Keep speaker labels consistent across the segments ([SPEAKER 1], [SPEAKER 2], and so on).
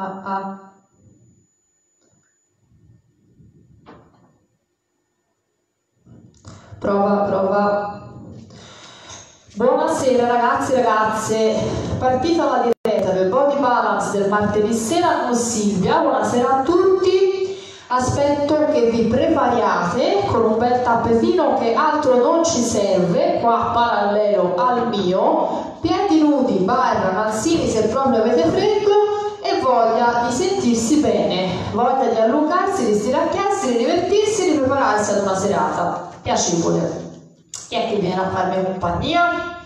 [SPEAKER 1] Ah, ah. Prova, prova. Buonasera ragazzi e ragazze, partita la diretta del Body Balance del martedì sera con Silvia. Buonasera a tutti. Aspetto che vi prepariate con un bel tappetino che altro non ci serve, qua parallelo al mio, piedi nudi, barra, calzini se proprio avete freddo voglia di sentirsi bene, voglia di allungarsi, di stiracchiarsi, di divertirsi, di prepararsi ad una serata piacevole. Chi è che viene a farmi compagnia?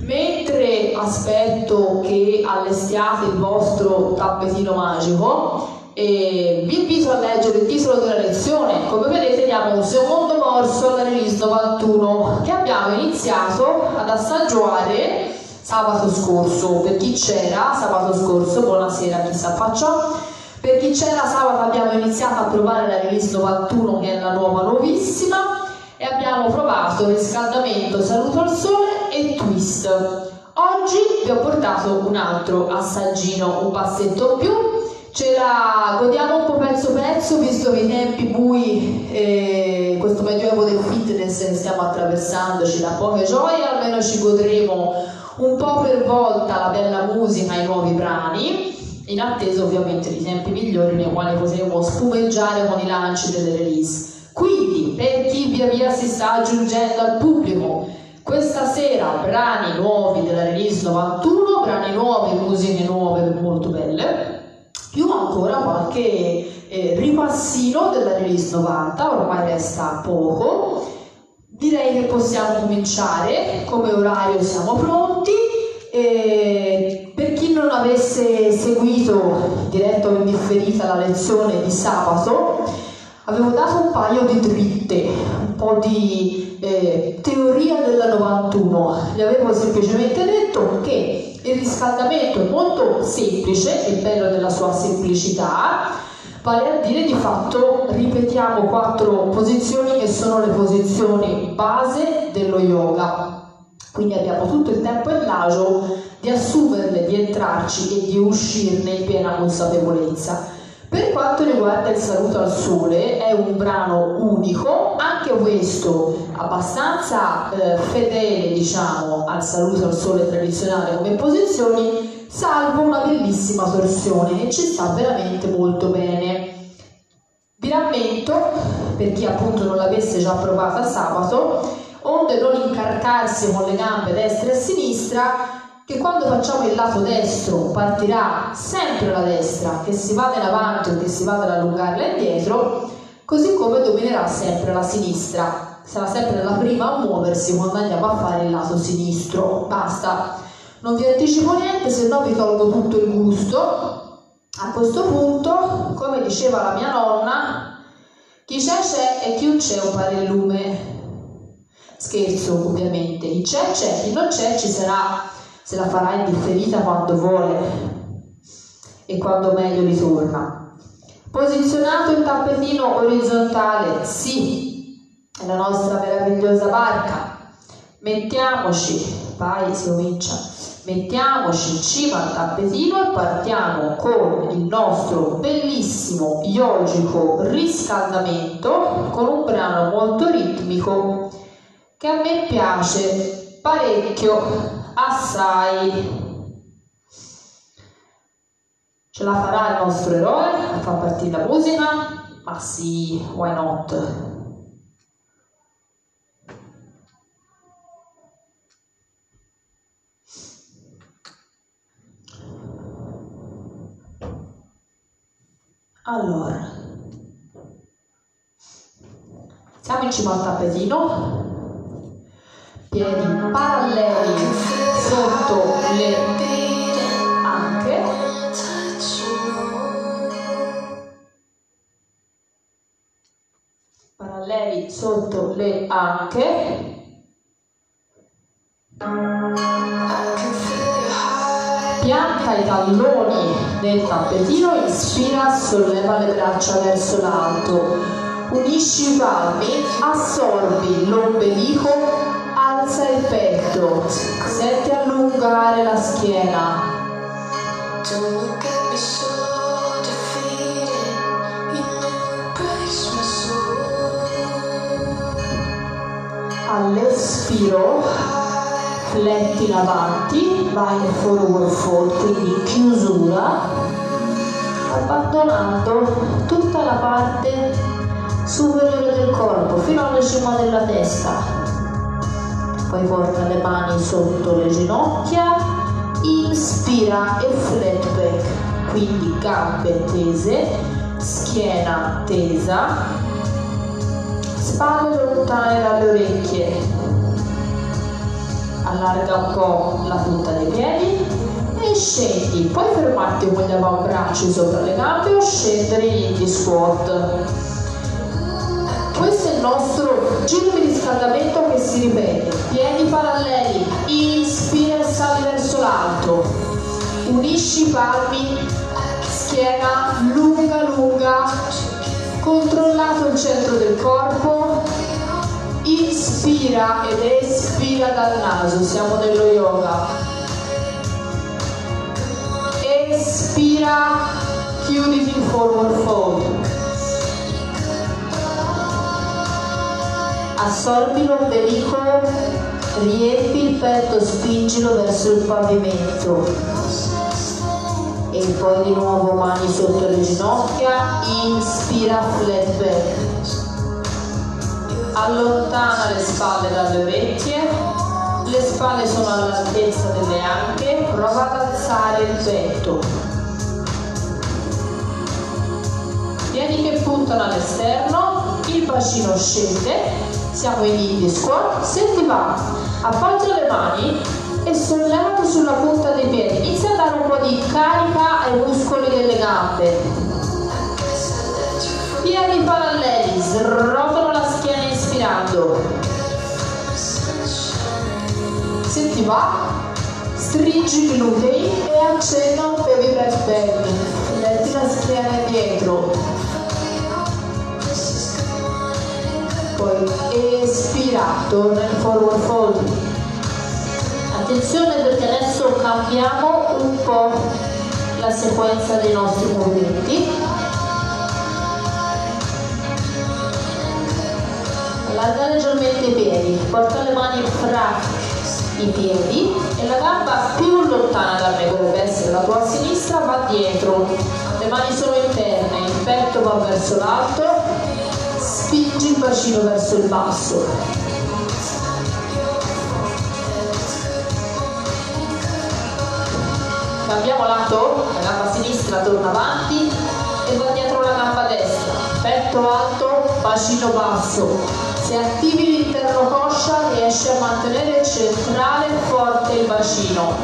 [SPEAKER 1] Mentre aspetto che allestiate il vostro tappetino magico, e vi invito a leggere il titolo della lezione. Come vedete diamo un secondo morso alla release 91 che abbiamo iniziato ad assaggiare sabato scorso. Per chi c'era sabato scorso, buonasera chi si affacciò. Per chi c'era sabato abbiamo iniziato a provare la release 91 che è la nuova nuovissima e abbiamo provato riscaldamento, saluto al sole e twist. Oggi vi ho portato un altro assaggino, un passetto in più ce la godiamo un po' pezzo pezzo visto che i tempi bui e questo medioevo del fitness stiamo attraversando ci dà poche gioie almeno ci godremo un po' per volta la bella musica i nuovi brani in attesa ovviamente di tempi migliori nei quali potremo spumeggiare con i lanci delle release quindi per chi via via si sta aggiungendo al pubblico questa sera brani nuovi della release 91 brani nuovi, musiche nuove molto belle più ancora qualche eh, ripassino della release 90, ormai resta poco. Direi che possiamo cominciare, come orario siamo pronti. E per chi non avesse seguito diretta o indifferita la lezione di sabato, avevo dato un paio di dritte, un po' di eh, teoria della 91. Gli avevo semplicemente detto che il riscaldamento è molto semplice, è bello della sua semplicità, vale a dire di fatto ripetiamo quattro posizioni che sono le posizioni base dello yoga. Quindi abbiamo tutto il tempo e l'agio di assumerle, di entrarci e di uscirne in piena consapevolezza. Per quanto riguarda il saluto al sole, è un brano unico, anche questo abbastanza eh, fedele, diciamo, al saluto al sole tradizionale come posizioni, salvo una bellissima torsione e ci sta veramente molto bene. Vi rammento, per chi appunto non l'avesse già provata sabato, onde non incartarsi con le gambe destra e sinistra, che quando facciamo il lato destro partirà sempre la destra, che si vada in avanti o che si vada ad allungarla indietro, così come dominerà sempre la sinistra. Sarà sempre la prima a muoversi quando andiamo a fare il lato sinistro. Basta. Non vi anticipo niente, se no vi tolgo tutto il gusto. A questo punto, come diceva la mia nonna, chi c'è c'è e chi c'è un pare il lume. Scherzo, ovviamente. Chi c'è c'è, chi non c'è ci sarà se la farà indifferita quando vuole e quando meglio ritorna. Posizionato il tappetino orizzontale, sì, è la nostra meravigliosa barca. Mettiamoci, vai si comincia, mettiamoci in cima al tappetino e partiamo con il nostro bellissimo yogico riscaldamento con un brano molto ritmico che a me piace parecchio assai. Ce la farà il nostro eroe a far partire la musica? Ma sì, why not? Allora, siamo in cima al tappetino, piedi paralleli sotto le anche. Paralleli sotto le anche pianta i talloni del tappetino, inspira, solleva le braccia verso l'alto, unisci i palmi, assorbi l'ombelico, alza il petto, senti allungare la schiena. All'espiro fletti in avanti, in forward fold, quindi chiusura, abbandonando tutta la parte superiore del corpo fino alla cima della testa. Poi porta le mani sotto le ginocchia, inspira e flat back, quindi gambe tese, schiena tesa, spalle lontane dalle orecchie. Allarga un po' la punta dei piedi e scendi. Puoi fermarti con gli avambracci sopra le gambe o scendere in squat. Questo è il nostro giro di riscaldamento che si ripete. Piedi paralleli, inspira e sali verso l'alto. Unisci i palmi, schiena lunga lunga, controllato il centro del corpo, inspira ed espira dal naso, siamo nello yoga. Espira, chiuditi in forward fold. Assorbi l'ombelico, riempi il petto, spingilo verso il pavimento e poi di nuovo mani sotto le ginocchia, inspira flat back, allontana le spalle dalle orecchie, le spalle sono all'altezza delle anche, prova ad alzare il petto. Piedi che puntano all'esterno, il bacino scende, siamo in indie squat, se ti va, appoggia le mani e sollevati sulla punta dei piedi. Inizia a dare un po' di carica ai muscoli delle gambe. Piedi paralleli, srotolo inspirando. Se ti va, stringi i glutei e accenna baby breath bend. Metti la schiena indietro. Poi espira, torna in forward fold attenzione perché adesso cambiamo un po' la sequenza dei nostri movimenti allarga leggermente i piedi. Porta le mani fra i piedi e la gamba più lontana da me dovrebbe essere la tua sinistra va dietro. Le mani sono interne il petto va verso l'alto spingi il bacino verso il basso. Cambiamo lato, la gamba sinistra torna avanti e va dietro la gamba destra, petto alto, bacino basso. Se attivi l'interno coscia riesci a mantenere centrale e forte il bacino.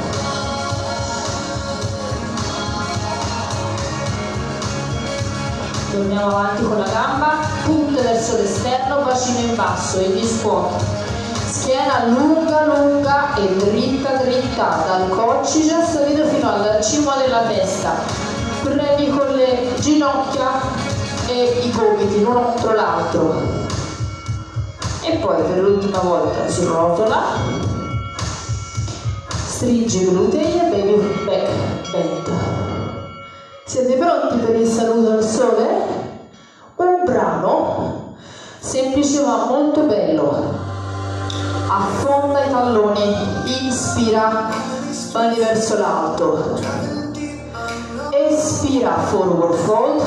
[SPEAKER 1] Torniamo avanti con la gamba, punte verso l'esterno, bacino in basso e di scuoto schiena lunga lunga e dritta dritta dal coccige salire fino alla cima della testa. Premi con le ginocchia e i gomiti l'uno contro l'altro e poi per l'ultima volta srotola stringi i glutei e baby back bend siete pronti per il saluto al sole? un brano semplice ma molto bello. Affonda i talloni, inspira, mani verso l'alto, espira, forward fold,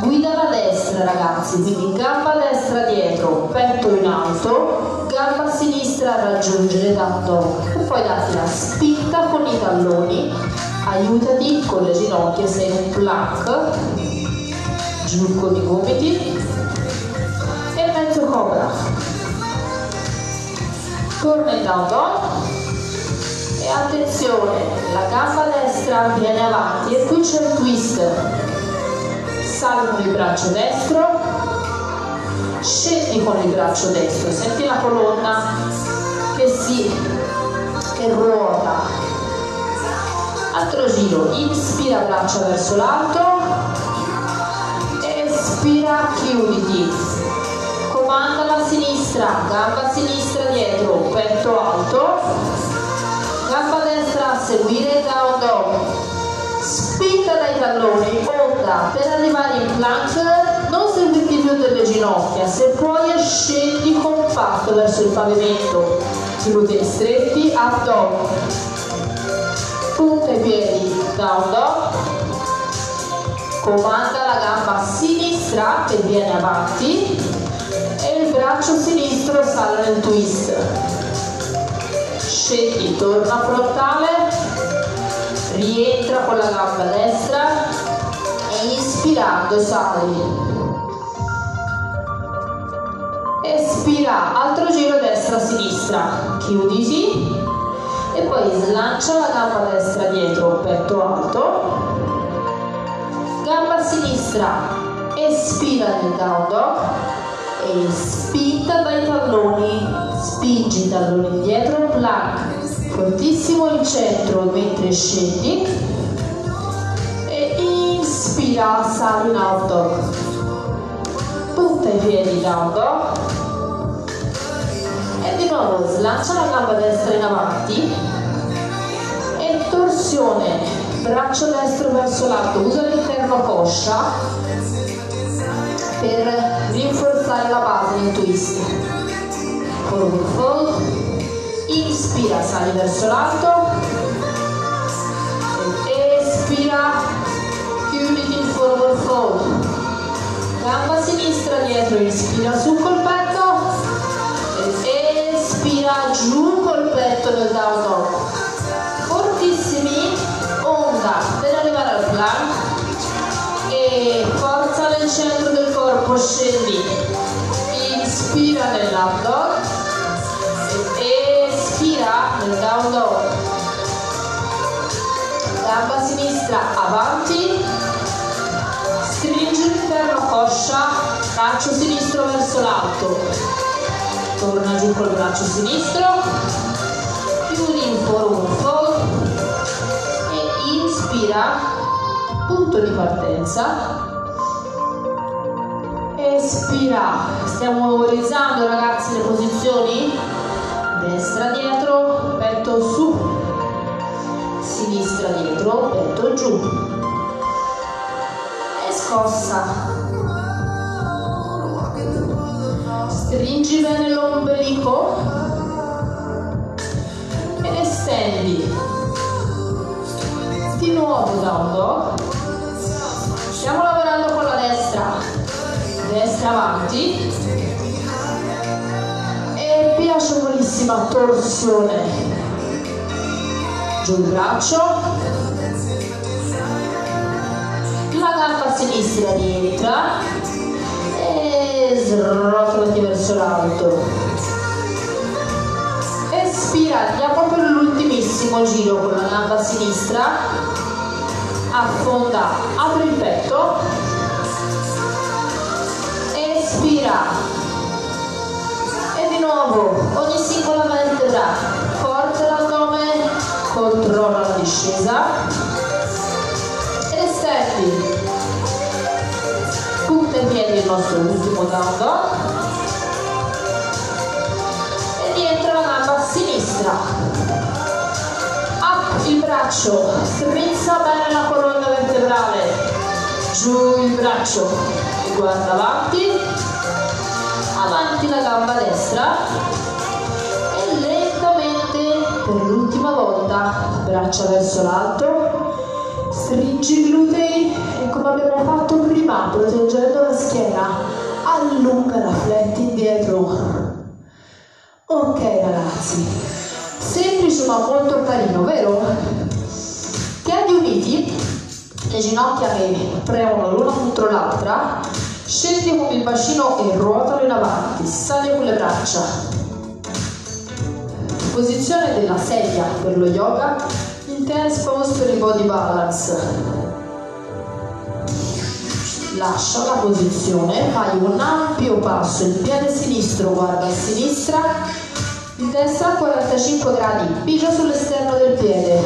[SPEAKER 1] guida la destra ragazzi, quindi gamba destra dietro, petto in alto, gamba sinistra a raggiungere tanto e poi dati la spinta con i talloni, aiutati con le ginocchia, sei in un plank, giù con i gomiti e mezzo cobra. Torna in down e attenzione la gamba destra viene avanti e qui c'è il sali con il braccio destro. Scendi con il braccio destro. Senti la colonna che si che ruota. Altro giro inspira braccia verso l'alto. Espira chiuditi. Comanda la sinistra, gamba sinistra dietro, petto alto, gamba destra a seguire down dog, spinta dai talloni, onda per arrivare in plank, non servirti più delle ginocchia, se puoi scendi compatto verso il pavimento, glutei stretti, dog, punta i piedi, down dog, comanda la gamba sinistra che viene avanti. E il braccio sinistro sale nel twist, scendi, torna frontale, rientra con la gamba destra e inspirando sali. Espira altro giro destra-sinistra, chiuditi. E poi slancia la gamba destra dietro, petto alto, gamba sinistra, espira nel down dog e spinta dai talloni, spingi i talloni indietro, plank, fortissimo il centro mentre scendi e inspira, sali in out dog, punta i piedi down dog e di nuovo slancia la gamba destra in avanti e torsione braccio destro verso l'alto usa l'interno coscia per rinforzare la base nel twist forward fold inspira sali verso l'alto. Espira chiuditi in forward fold gamba sinistra dietro inspira su col petto. Respira giù col petto nel down dog fortissimi onda per arrivare al plank e forza nel centro del corpo scendi. Inspira ed nel down dog gamba sinistra avanti. Stringi l'interno coscia braccio sinistro verso l'alto. Torna giù col braccio sinistro. Chiudi in forward fold e inspira. Punto di partenza. Espira. Stiamo memorizzando ragazzi le posizioni. Destra dietro petto su. Sinistra dietro petto giù. E scossa. Stringi bene l'ombelico ed estendi di nuovo down dog stiamo lavorando con la destra. Destra avanti. E piacevolissima torsione giù il braccio. La gamba sinistra rientra srotolati verso l'alto. Espira andiamo per l'ultimissimo giro con la gamba sinistra. Affonda apri il petto. Espira. E di nuovo ogni singola vertebra controlla la discesa. E estendi punta in piedi il nostro ultimo dog e rientra la gamba sinistra. Up il braccio. Strizza bene la colonna vertebrale. Giù il braccio. E guarda avanti. Avanti la gamba destra volta braccia verso l'alto stringi i glutei e come abbiamo fatto prima proteggendo la schiena allunga la fletti indietro. Ok ragazzi. Semplice ma molto carino vero? piedi uniti le ginocchia che premono l'una contro l'altra scendi con il bacino e ruotalo in avanti sali con le braccia posizione della sedia per lo yoga intense pose per il body balance. Lascia la posizione fai un ampio passo il piede sinistro guarda a sinistra il destra a 45 gradi pigia sull'esterno del piede.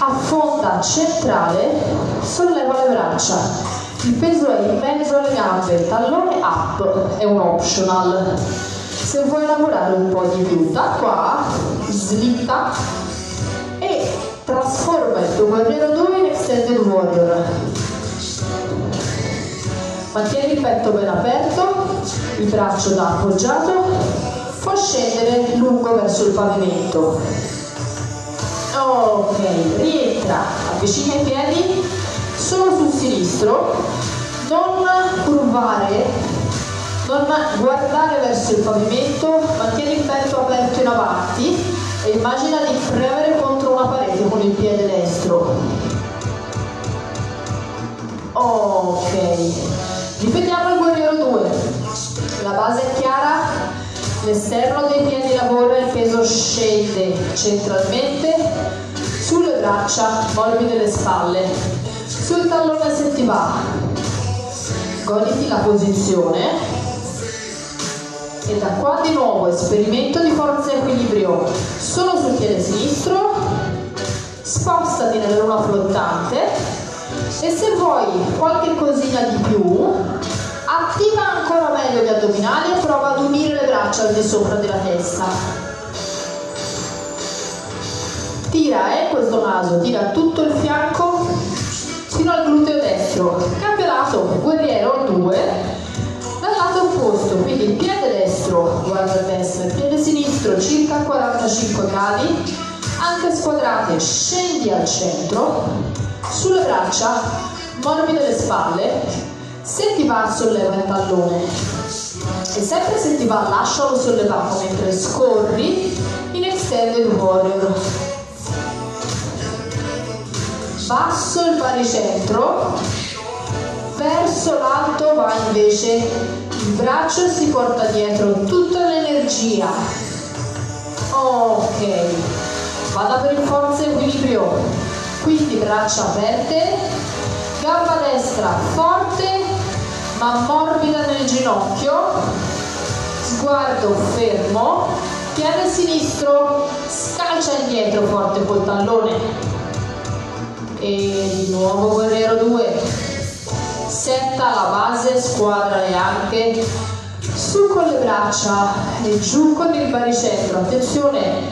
[SPEAKER 1] Affonda centrale solleva le braccia. Il peso è in mezzo alle gambe tallone up è un optional se vuoi lavorare un po' di più da qua slitta trasforma il tuo guerriero 2 in Extended Warrior. Mantieni il petto ben aperto, il braccio da appoggiato, può scendere lungo verso il pavimento. Ok, rientra, avvicina i piedi. Solo sul sinistro, non curvare, guardare verso il pavimento, mantieni il petto aperto in avanti e immagina di premere contro una parete con il piede destro. Ok, ripetiamo il guerriero 2. La base è chiara, l'esterno dei piedi lavora, il peso scende centralmente sulle braccia, morbide le spalle, sul tallone se ti va. Goditi la posizione e da qua di nuovo esperimento di forza e equilibrio. Solo sul piede sinistro, spostati nella luna flottante e se vuoi qualche cosina di più attiva ancora meglio gli addominali e prova ad unire le braccia al di sopra della testa. Tira eh, questo naso tira tutto il fianco fino al gluteo destro. Cambia lato guerriero 2 dal lato opposto, quindi il piede destro guarda a destra, il piede sinistro circa 45 gradi, anche squadrate, scendi al centro, sulle braccia, morbide le spalle, se ti va solleva il tallone e sempre se ti va lascialo sollevato mentre scorri in extended warrior. Basso il baricentro, verso l'alto va invece il braccio si porta dietro tutta l'energia. Ok. Vada per forza e equilibrio. Quindi braccia aperte gamba destra forte ma morbida nel ginocchio. Sguardo fermo piede sinistro scalcia indietro forte col tallone e di nuovo guerriero 2 setta la base, squadra le anche, su con le braccia e giù con il baricentro, attenzione,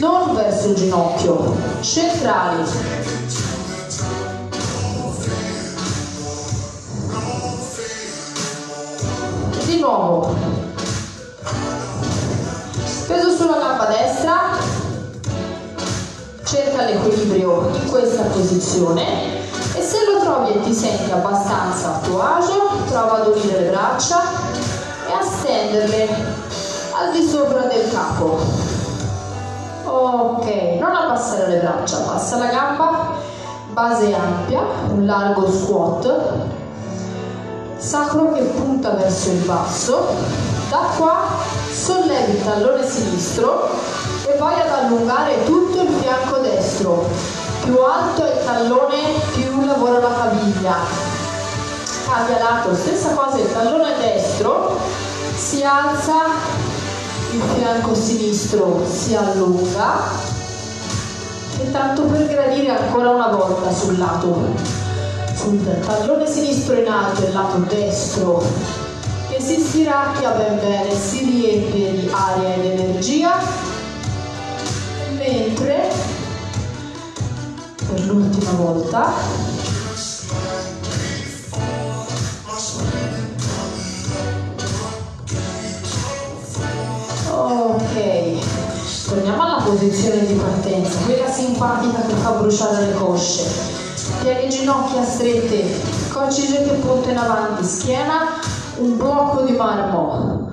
[SPEAKER 1] non verso il ginocchio, centrali. Di nuovo, peso sulla gamba destra, cerca l'equilibrio in questa posizione trovi e ti senti abbastanza a tuo agio, prova ad unire le braccia e a stenderle al di sopra del capo. Ok, non abbassare le braccia, abbassa la gamba, base ampia, un largo squat, sacro che punta verso il basso, da qua sollevi il tallone sinistro e vai ad allungare tutto il fianco destro più alto è il tallone più lavora la caviglia cambia lato stessa cosa il tallone destro si alza il fianco sinistro si allunga e tanto per gradire ancora una volta sul lato sul tallone sinistro in alto e il lato destro che si stiracchia ben bene si riempie di aria ed energia mentre per l'ultima volta. Ok torniamo alla posizione di partenza quella simpatica che fa bruciare le cosce. Piedi e ginocchia strette coccige che punta in avanti schiena un blocco di marmo.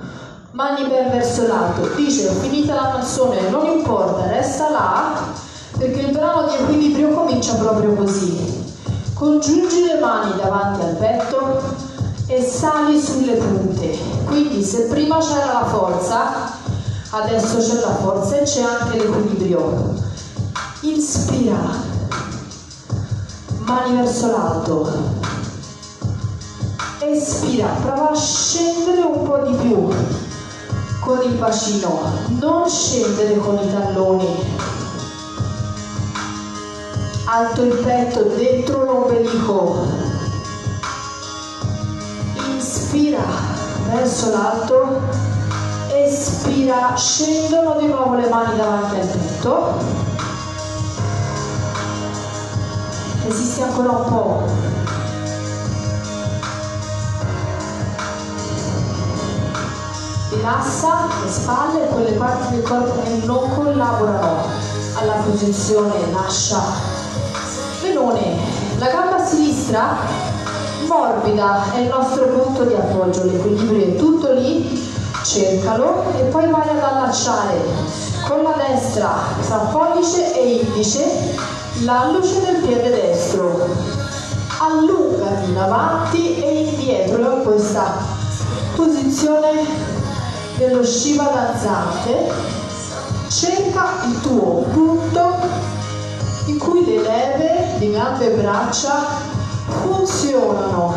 [SPEAKER 1] Mani ben verso l'alto dice ho finita la canzone non importa resta là perché il brano di equilibrio comincia proprio così. Congiungi le mani davanti al petto e sali sulle punte. Quindi se prima c'era la forza, adesso c'è la forza e c'è anche l'equilibrio. Inspira, mani verso l'alto. Espira, prova a scendere un po' di più con il bacino, non scendere con i talloni alto il petto dentro l'ombelico. Inspira verso l'alto espira scendono di nuovo le mani davanti al petto. Resisti ancora un po' rilassa le spalle e quelle parti del corpo che non collaborano alla posizione lascia melone la gamba sinistra morbida è il nostro punto di appoggio l'equilibrio è tutto lì cercalo e poi vai ad allacciare con la destra tra pollice e indice l'alluce del piede destro. Allungati in avanti e indietro in questa posizione dello Shiva danzante cerca il tuo punto in cui le leve di gambe e braccia funzionano.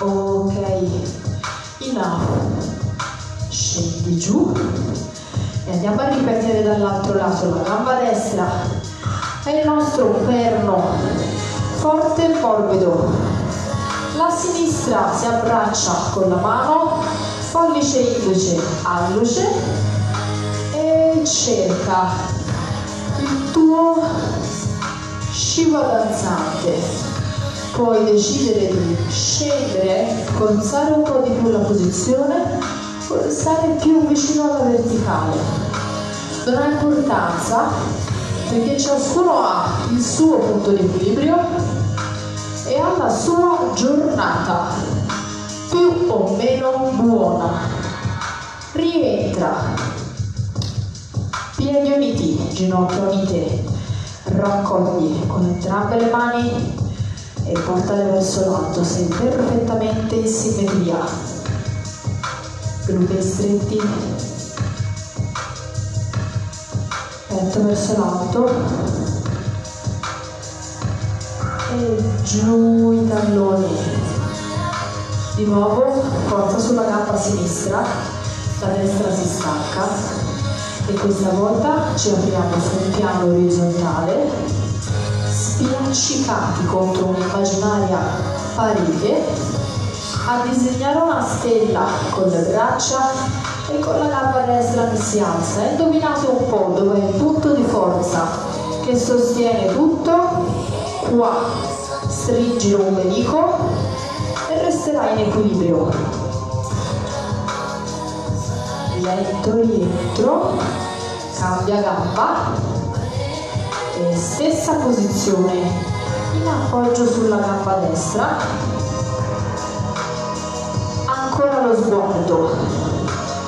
[SPEAKER 1] Ok in scendi giù e andiamo a ripetere dall'altro lato la gamba destra. E il nostro perno forte e morbido. La sinistra si abbraccia con la mano pollice indice alluce e cerca il tuo Shiva danzante puoi decidere di scendere, forzare un po' di più la posizione o stare più vicino alla verticale. Non ha importanza perché ciascuno ha il suo punto di equilibrio e ha la sua giornata più o meno buona. Rientra. Piedi uniti, ginocchia unite, raccogli con entrambe le mani e portale verso l'alto, sei perfettamente in simmetria. Glutei stretti, petto verso l'alto e giù i talloni. Di nuovo forza sulla gamba sinistra, la destra si stacca e questa volta ci apriamo su un piano orizzontale spiaccicati contro un'immaginaria parete a disegnare una stella con le braccia e con la gamba destra che si alza. Indovinate un po' dove è il punto di forza che sostiene tutto? Qua. Stringi l'ombelico e resterai in equilibrio. Lento rientro, cambia gamba e stessa posizione in appoggio sulla gamba destra ancora lo sguardo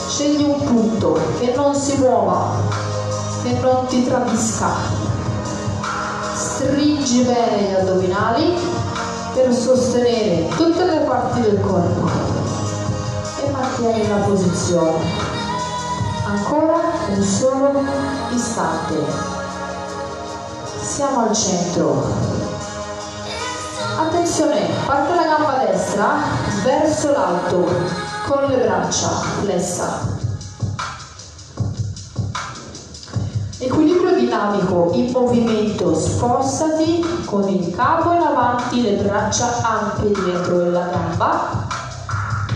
[SPEAKER 1] scegli un punto che non si muova che non ti travisca stringi bene gli addominali per sostenere tutte le parti del corpo e mantieni la posizione ancora un solo istante. Siamo al centro. Attenzione parte la gamba destra verso l'alto con le braccia flessa equilibrio dinamico in movimento spostati con il capo in avanti le braccia ampie dietro la gamba.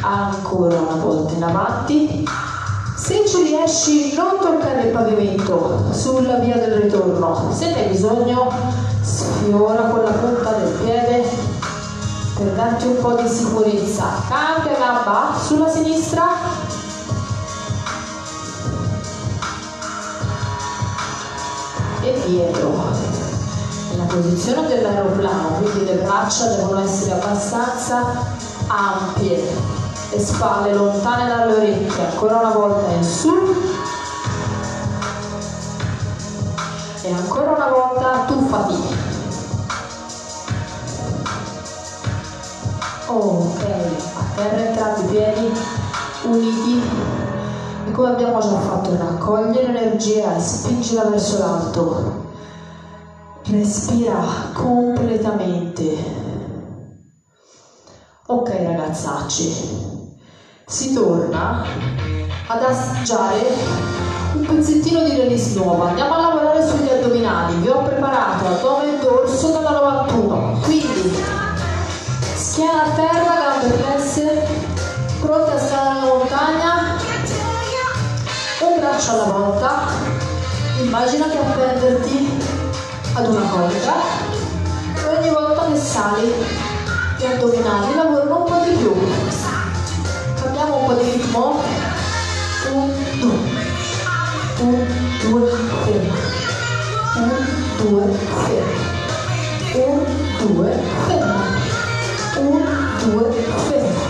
[SPEAKER 1] Ancora una volta in avanti se ci riesci non toccare il pavimento sulla via del ritorno, se ne hai bisogno sfiora con la punta del piede per darti un po' di sicurezza. Cambia gamba sulla sinistra. E dietro. Nella posizione dell'aeroplano, quindi le braccia devono essere abbastanza ampie le spalle lontane dalle orecchie, ancora una volta in su e ancora una volta tuffati. Ok, a terra entrambi i piedi uniti e come abbiamo già fatto raccogli l'energia e spingila verso l'alto. Respira completamente. Ok ragazzacci, si torna ad assaggiare un pezzettino di release nuova. Andiamo a lavorare sugli addominali. Vi ho preparato addome e dorso dalla 91. Quindi schiena a terra, gambe flesse, pronte a scalare la montagna. Un braccio alla volta. Immagina che appenderti ad una corda e ogni volta che sali gli addominali lavorano un po' di più Facciamo un po' di ritmo. Un, due. Un, due, fermo. Un, due, fermo. Un, due, fermo. Un, due, fermo.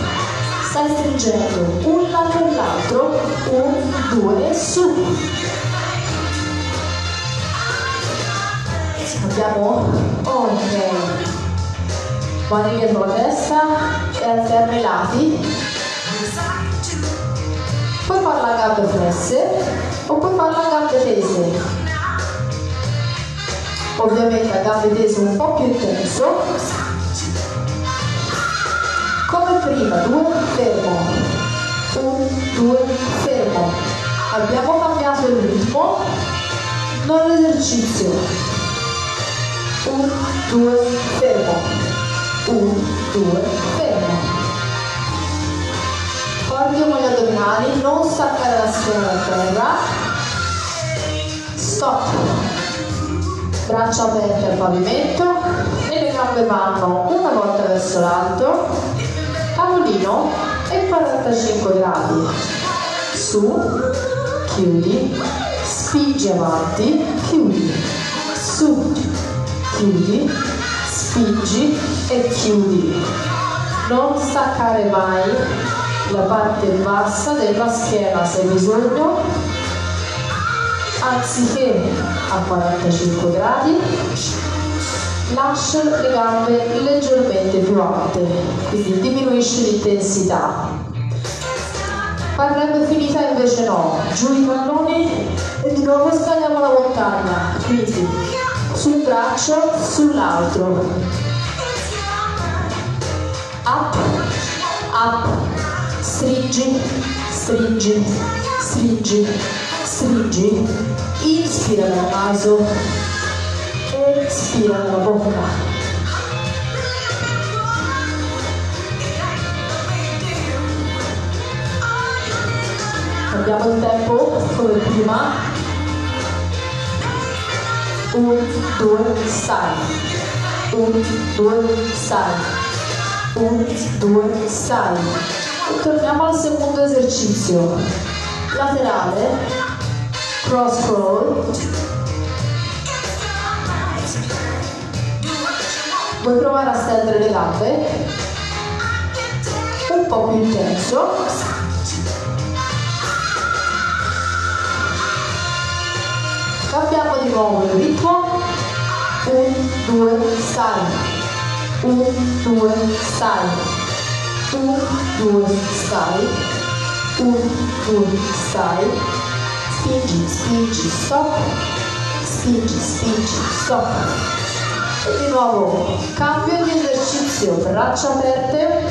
[SPEAKER 1] Stai stringendo un lato e l'altro. Un, due, su. Abbiamo? Ok mani dietro la testa e alterna i lati puoi farla a gambe flesse o puoi farla a gambe tese. Ovviamente a gambe tese un po' più intenso. Come prima due fermo. Un due fermo. Abbiamo cambiato il ritmo. Non l'esercizio. Un due fermo. 1, 2, fermo. Portiamo gli addominali, non staccare la schiena da terra. Stop. Braccia aperte al pavimento e le gambe vanno una volta verso l'alto, tavolino e 45 gradi. Su, chiudi, spingi avanti, chiudi, su, chiudi, spingi e chiudi. Non staccare mai la parte bassa della schiena se bisogno, anziché a 45 gradi, lascia le gambe leggermente più alte, quindi diminuisci l'intensità. Parrebbe finita invece no, giù i palloni e di nuovo scaliamo la montagna, quindi sul braccio, sull'altro. Up, up, stringi, stringi, stringi, stringi, inspira dal naso, espira dalla bocca. Abbiamo il tempo come prima. Un, due, stai. Un, due, stai un, due, sali. E torniamo al secondo esercizio. Laterale, cross crawl. Vuoi provare a stendere le gambe? Un po' più intenso. Cambiamo di nuovo il ritmo. Un, due, sali un, due, stai, un, due, stai, un, due, stai, spingi, spingi, stop, spingi, spingi, stop. E di nuovo cambio di esercizio, braccia aperte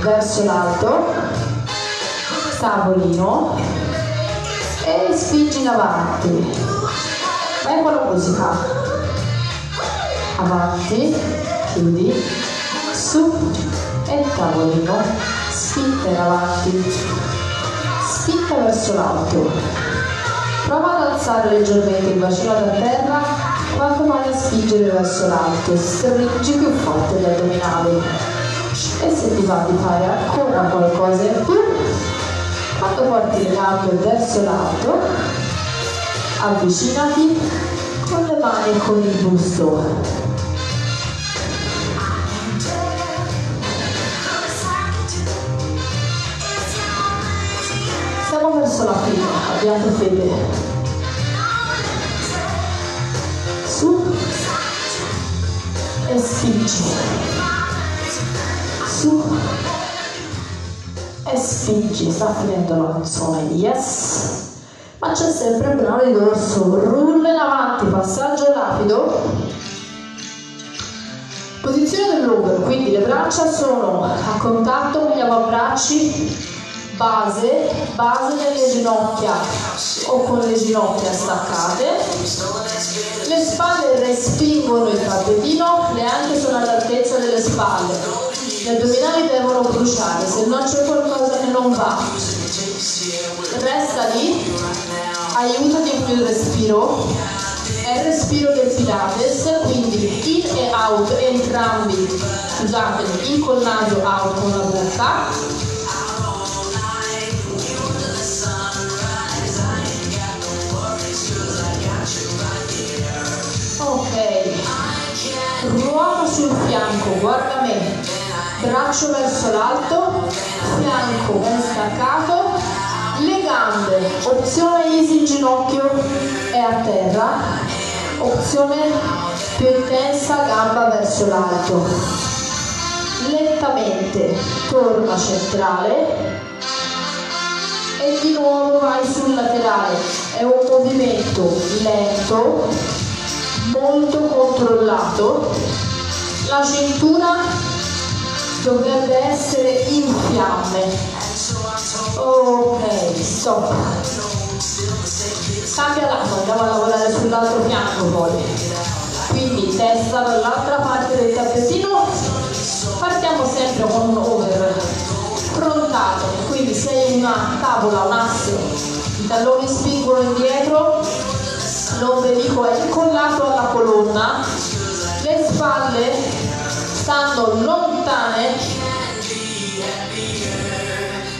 [SPEAKER 1] verso l'alto, tavolino. E spingi in avanti. Ecco la musica. Avanti, chiudi, su e tavolino, spinta in avanti, spinta verso l'alto. Prova ad alzare leggermente il bacino da terra quando vai a spingere verso l'alto, stringi più forte gli addominali. E se ti va di fare ancora qualcosa in più, quando porti le gambe verso l'alto, avvicinati con le mani e con il busto verso la fine, abbiate fede. Su e spingi. Su e spingi. Sta finendo la canzone, yes. Ma c'è sempre il brano di dorso, rulla in avanti, passaggio rapido. Posizione dell'ombro, quindi le braccia sono a contatto con gli avambracci base, base delle ginocchia o con le ginocchia staccate, le spalle respingono il tappetino, le anche sono all'altezza delle spalle, gli addominali devono bruciare, se non c'è qualcosa che non va, resta lì, aiuta di più il respiro, è il respiro del Pilates, quindi in e out entrambi, scusatemi, in out con la bocca, guarda me, braccio verso l'alto, fianco staccato, le gambe, opzione easy ginocchio è a terra, opzione più intensa gamba verso l'alto. Lentamente torna centrale. E di nuovo vai sul laterale. È un movimento lento, molto controllato. La cintura dovrebbe essere in fiamme. Ok, stop. Cambia lato, andiamo a lavorare sull'altro fianco poi. Quindi testa dall'altra parte del tappetino. Partiamo sempre con un over frontale, quindi se hai una tavola, un asse, i talloni spingono indietro, l'ombelico è incollato alla colonna, le spalle stanno lontane,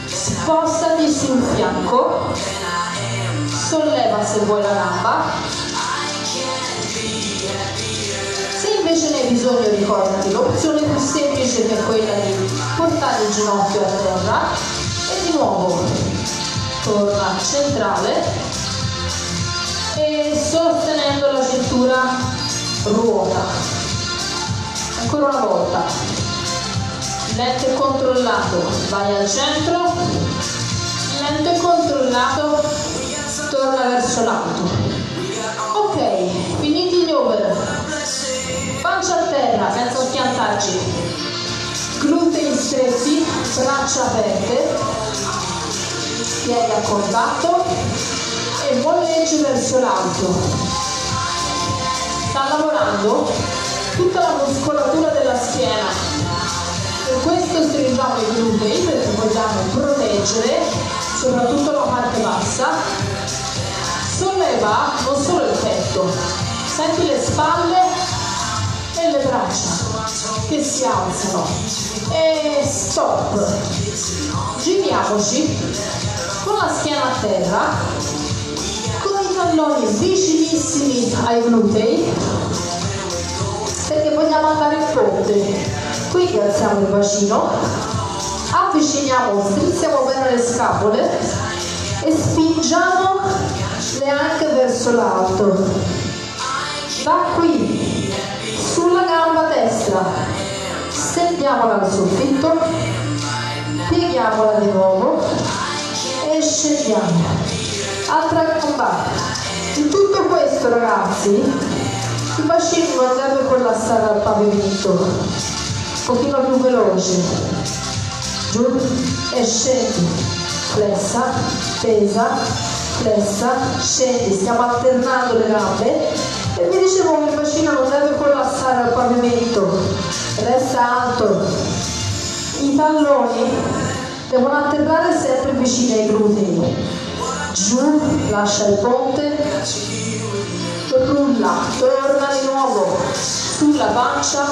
[SPEAKER 1] spostati sul fianco, solleva se vuoi la gamba, invece ne hai bisogno ricordati l'opzione più semplice che è quella di portare il ginocchio a terra. E di nuovo torna centrale e sostenendo la cintura ruota. Ancora una volta. Lento e controllato vai al centro. Lento e controllato torna verso l'alto. Ok finiti gli over. Pancia a terra senza schiantarci, glutei stretti, braccia aperte, piedi a contatto e molleggi verso l'alto. Sta lavorando tutta la muscolatura della schiena. Per questo stringiamo i glutei perché vogliamo proteggere soprattutto la parte bassa. Solleva non solo il petto, senti le spalle e le braccia che si alzano e stop giriamoci con la schiena a terra con i talloni vicinissimi ai glutei perché vogliamo andare in ponte quindi alziamo il bacino avviciniamo strizziamo bene le scapole e spingiamo le anche verso l'alto. Da qui sulla gamba destra. Stendiamola al soffitto pieghiamola di nuovo e scendiamo altra gamba in tutto questo ragazzi il bacino non deve collassare al pavimento un pochino più veloce giù e scendi flessa pesa flessa scendi stiamo alternando le gambe e vi dicevo che il bacino non deve collassare al pavimento, resta alto. I talloni devono atterrare sempre vicino ai glutei. Giù, lascia il ponte, rulla, torna di nuovo sulla pancia,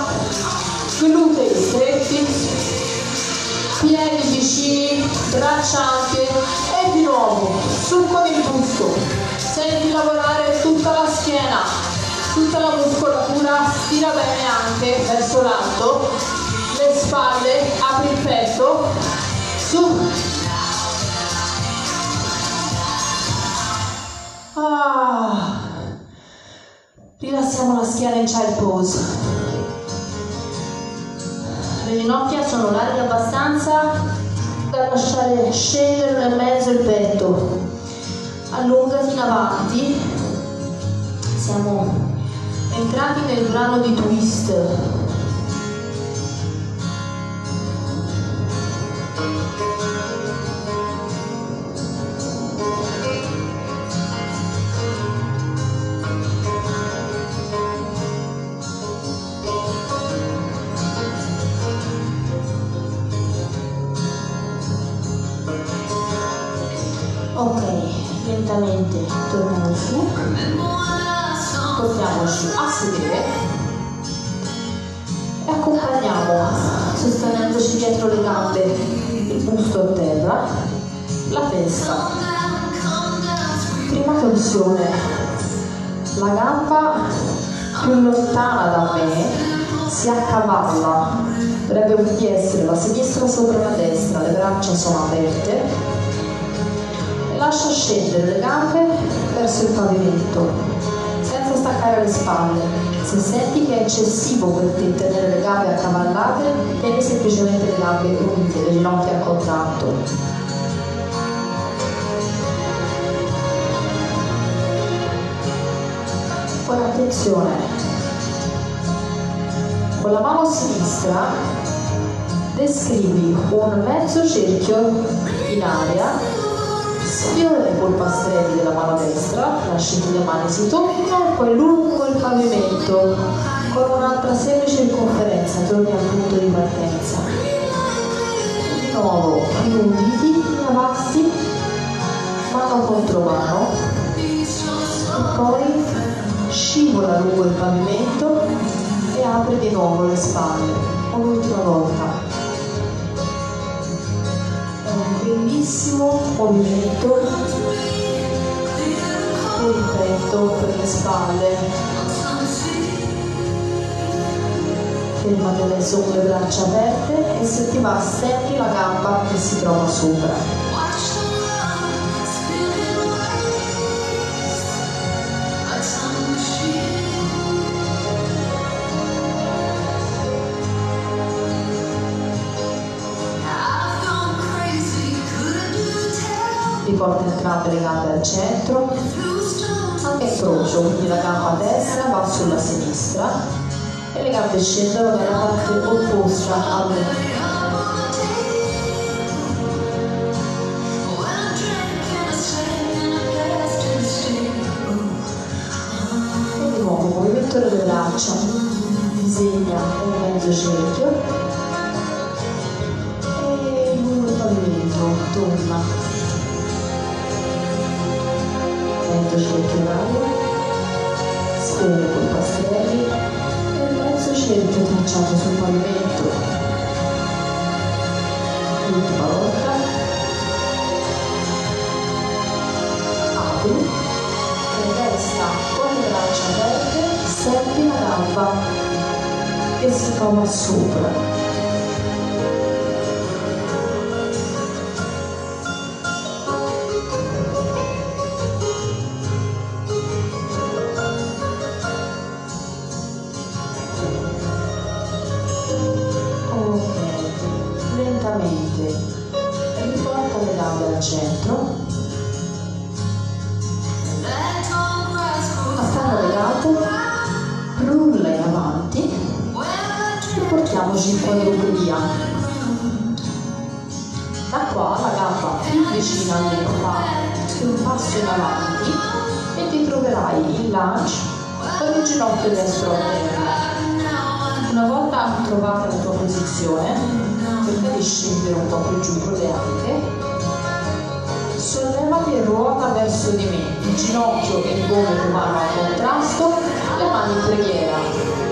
[SPEAKER 1] glutei stretti, piedi vicini, braccia ampie. E di nuovo su con il busto. Senti lavorare tutta la schiena, tutta la muscolatura stira bene anche verso l'alto. Le spalle apri il petto su ah. rilassiamo la schiena in child pose. Le ginocchia sono larghe abbastanza da lasciare scendere nel mezzo il petto. Allungati in avanti. Siamo entrati nel brano di twist torniamo su. Portiamoci a sedere. E accompagniamo sostenendoci dietro le gambe il busto a terra la testa. Prima torsione la gamba più lontana da me si accavalla, dovrebbe essere la sinistra sopra la destra, le braccia sono aperte lascia scendere le gambe verso il pavimento, senza staccare le spalle. Se senti che è eccessivo per te tenere le gambe accavallate, tieni semplicemente le gambe unite, le ginocchia a contatto. Poi attenzione, con la mano sinistra descrivi un mezzo cerchio in aria, sfiora i polpastrelli della mano destra, lasci che le mani si toccano, poi lungo il pavimento con un'altra semplice circonferenza torni al punto di partenza. Di nuovo chiudi, avanti, mano contro mano e poi scivola lungo il pavimento e apre di nuovo le spalle, un'ultima volta. Bellissimo per il petto, per le spalle. Fermati adesso con le braccia aperte e se ti va stendi la gamba che si trova sopra. Le gambe al centro, il crocio, quindi la gamba destra va sulla sinistra e le gambe scendono dalla parte opposta alle in aria, sfere con i pastelli e il mezzo cerchio tracciato sul pavimento. L'ultima volta. Apri e resta con le braccia aperte, senti la gamba che si trova sopra. quadro quadropedia. Da qua la gamba più vicina al fa un passo in avanti e ti troverai il lunge con il ginocchio destro a
[SPEAKER 2] terra.
[SPEAKER 1] Una volta trovata la tua posizione, cerca di scendere un po' più giù prodeante sollevati e ruota verso di me, il ginocchio e il gomito vanno al contrasto, le mani in preghiera.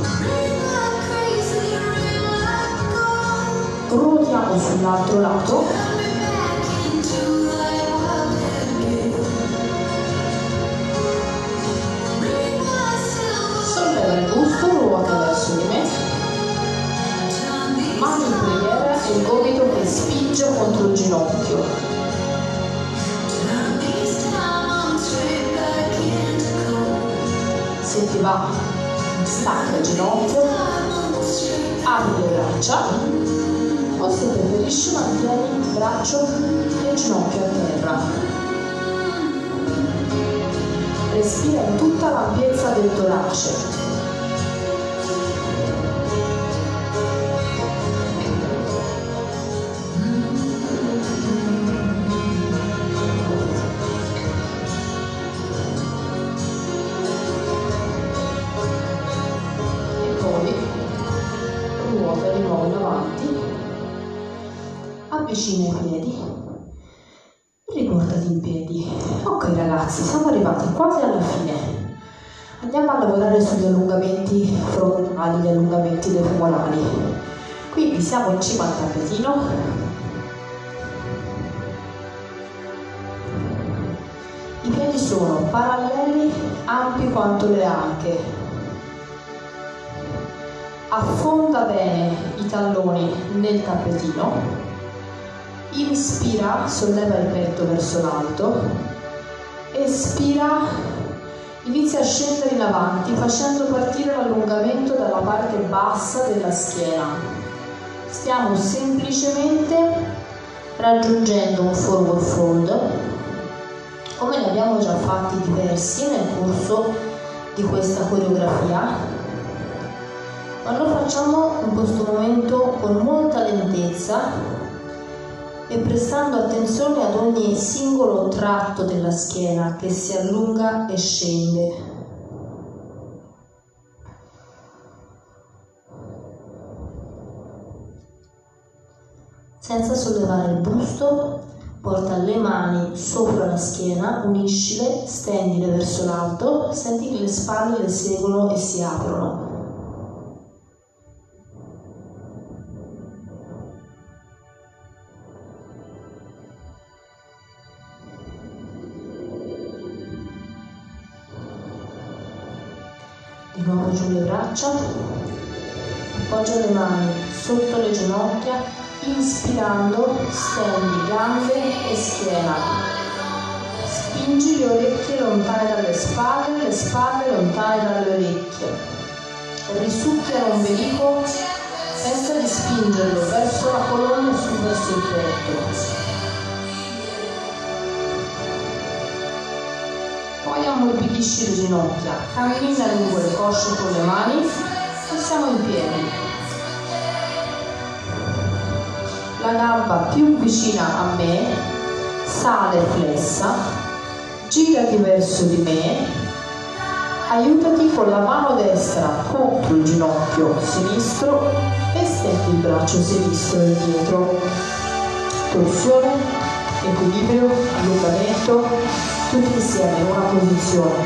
[SPEAKER 1] Ruotiamo sull'altro lato. Solleva il busto, ruota verso di me. Mani in preghiera il gomito che spinge contro il ginocchio. se ti va stacca il ginocchio apri le braccia se preferisci mantieni il braccio e il ginocchio a terra. Respira in tutta l'ampiezza del torace avvicina i piedi, riportati in piedi. Ok ragazzi, siamo arrivati quasi alla fine. Andiamo a lavorare sugli allungamenti frontali, gli allungamenti dei femorali. Quindi siamo in cima al tappetino. I piedi sono paralleli, ampi quanto le anche. Affonda bene i talloni nel tappetino. Inspira, solleva il petto verso l'alto. Espira Inizia a scendere in avanti facendo partire l'allungamento dalla parte bassa della schiena. Stiamo semplicemente raggiungendo un forward fold, come ne abbiamo già fatti diversi nel corso di questa coreografia, ma lo facciamo in questo momento con molta lentezza e prestando attenzione ad ogni singolo tratto della schiena che si allunga e scende. Senza sollevare il busto, porta le mani sopra la schiena, uniscile, stendile verso l'alto, senti che le spalle le seguono e si aprono. Braccia, appoggia le mani sotto le ginocchia, inspirando stendi gambe e schiena. Spingi le orecchie lontane dalle spalle, le spalle lontane dalle orecchie. Risucchia l'ombelico, pensa di spingerlo verso la colonna e su verso il petto. Ammorbidisci le ginocchia, cammina lungo le cosce con le mani e siamo in piedi. La gamba più vicina a me sale flessa, girati verso di me, aiutati con la mano destra contro il ginocchio sinistro e stendi il braccio sinistro indietro. Torsione, equilibrio, allungamento, tutti insieme in una posizione.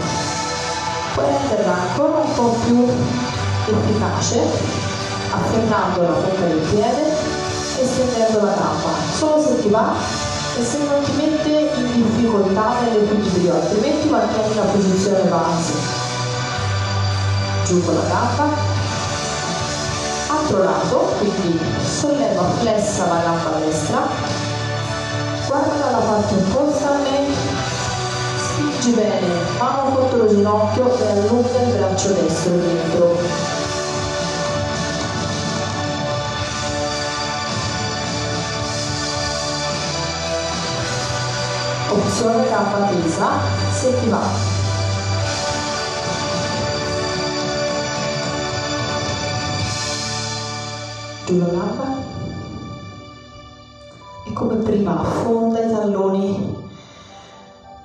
[SPEAKER 1] Puoi renderla ancora un po' più efficace afferrando la punta del piede e stendendo la gamba, solo se ti va e se non ti mette in difficoltà nell'equilibrio, altrimenti mantieni la posizione base. Giù con la gamba, altro lato, quindi solleva flessa la gamba destra, guarda dalla parte opposta e Spingi bene, mano contro lo ginocchio e allunga il braccio destro dentro. Opzione gamba tesa, se ti va. Giù la gamba e come prima affonda i talloni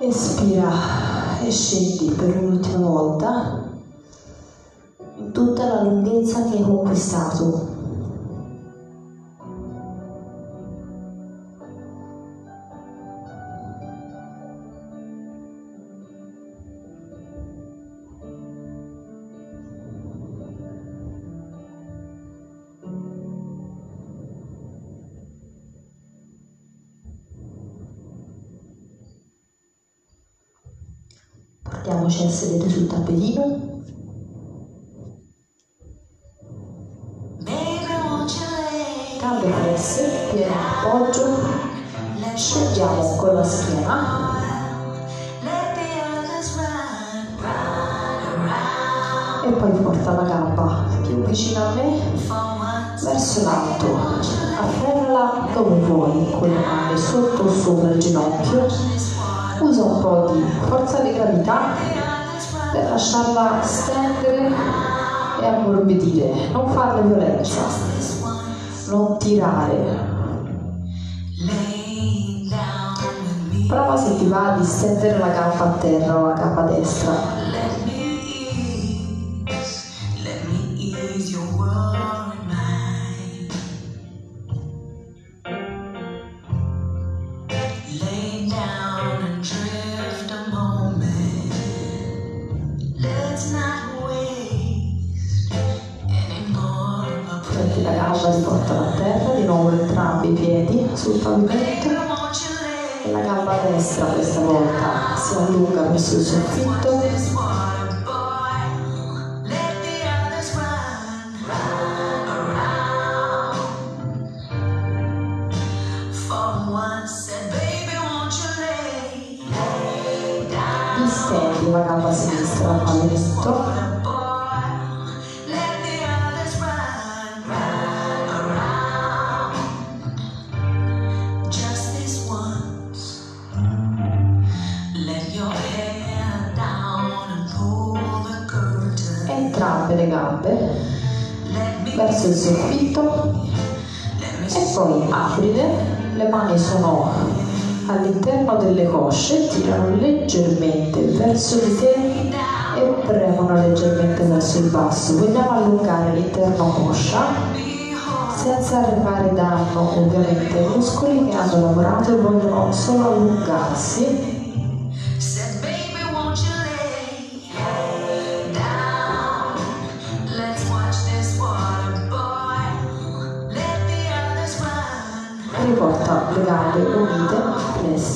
[SPEAKER 1] Espira e scendi per un'ultima volta in tutta la lunghezza che hai conquistato. Portiamoci a sedere sul tappetino. Gambe flesse, piede appoggio, scendiamo con la schiena. E poi porta la gamba più vicina a me, verso l'alto. Afferrala dove vuoi, con le mani sotto o sopra il ginocchio usa un po' di forza di gravità per lasciarla stendere e ammorbidire, non farle violenza, non tirare. Prova se ti va di stendere la gamba a terra o la gamba destra. Sul pavimento e la gamba destra questa volta si allunga verso il soffitto entrambe le gambe verso il soffitto e poi aprile le mani sono all'interno delle cosce, tirano leggermente verso di te e premono leggermente verso il basso. Vogliamo allungare l'interno coscia senza arrecare danno ovviamente ai muscoli che hanno lavorato e vogliono solo allungarsi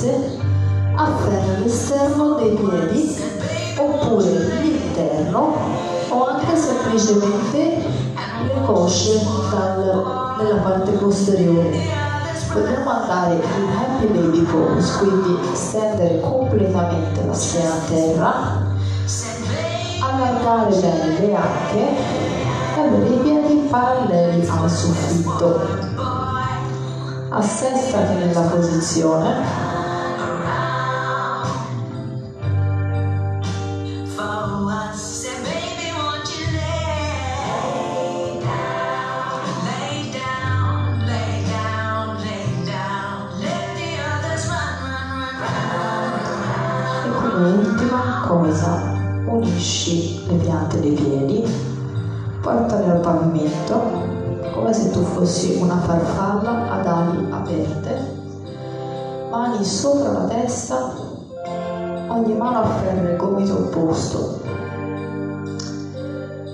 [SPEAKER 1] flesse, afferra l'esterno dei piedi oppure l'interno o anche semplicemente le cosce dal, nella parte posteriore. Vogliamo andare in happy baby pose, quindi stendere completamente la schiena a terra, allargare bene le anche e avere i piedi paralleli al soffitto assestati nella posizione se tu fossi una farfalla ad ali aperte, mani sopra la testa, ogni mano afferra il gomito opposto.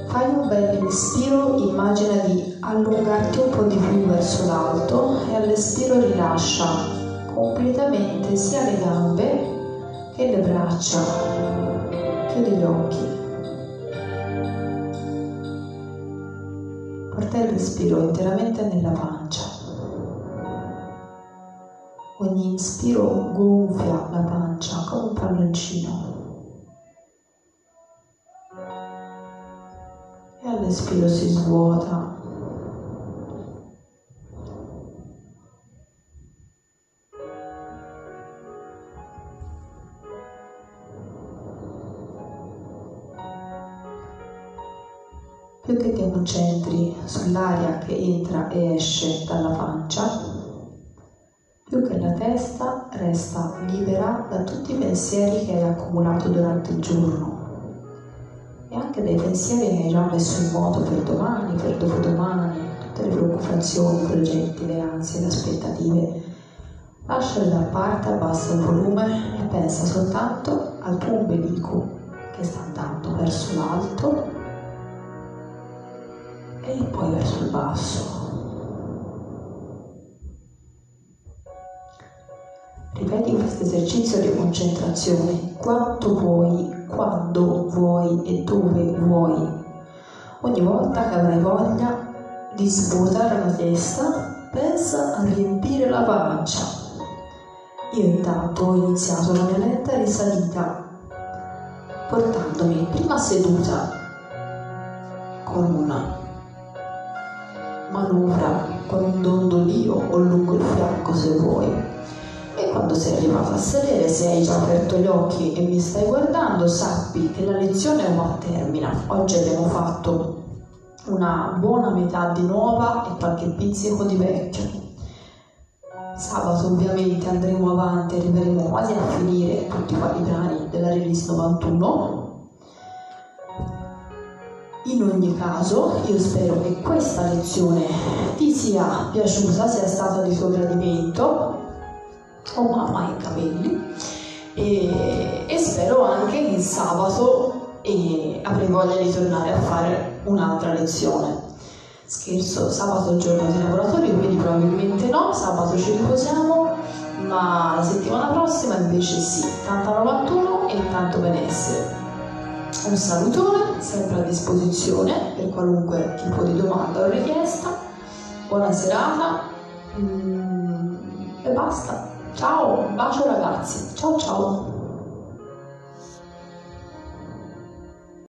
[SPEAKER 1] Fai un bel inspiro, immagina di allungarti un po' di più verso l'alto e all'espiro rilascia completamente sia le gambe che le braccia. Chiudi gli occhi. Il respiro interamente nella pancia. Ogni inspiro gonfia la pancia come un palloncino. E all'espiro si svuota che ti concentri sull'aria che entra e esce dalla pancia, più che la testa resta libera da tutti i pensieri che hai accumulato durante il giorno. E anche dai pensieri che hai già messo in moto per domani, per dopodomani, tutte le preoccupazioni, i progetti, le ansie, le aspettative. Lasciale da parte, abbassa il volume e pensa soltanto al tuo ombelico che sta andando verso l'alto e poi verso il basso. Ripeti questo esercizio di concentrazione quanto vuoi, quando vuoi e dove vuoi. Ogni volta che avrai voglia di svuotare la testa, pensa a riempire la pancia. Io intanto ho iniziato la mia lenta risalita portandomi prima seduta con una manovra con un dondolio o lungo il fianco se vuoi. E quando sei arrivato a sedere, se hai già aperto gli occhi e mi stai guardando, sappi che la lezione ora termina. Oggi abbiamo fatto una buona metà di nuova e qualche pizzico di vecchio. Sabato ovviamente andremo avanti, arriveremo quasi a finire tutti i brani della release 91 in ogni caso, io spero che questa lezione ti sia piaciuta, sia stata di tuo gradimento. Oh mamma, i capelli. E, e spero anche che sabato e avrei voglia di tornare a fare un'altra lezione. Scherzo, sabato è il giorno di laboratorio, quindi probabilmente no, sabato ci riposiamo, ma la settimana prossima invece sì, tanta 91 e tanto benessere. Un salutone, sempre a disposizione per qualunque tipo di domanda o richiesta. Buona serata mm, e basta. Ciao, un bacio ragazzi. Ciao ciao.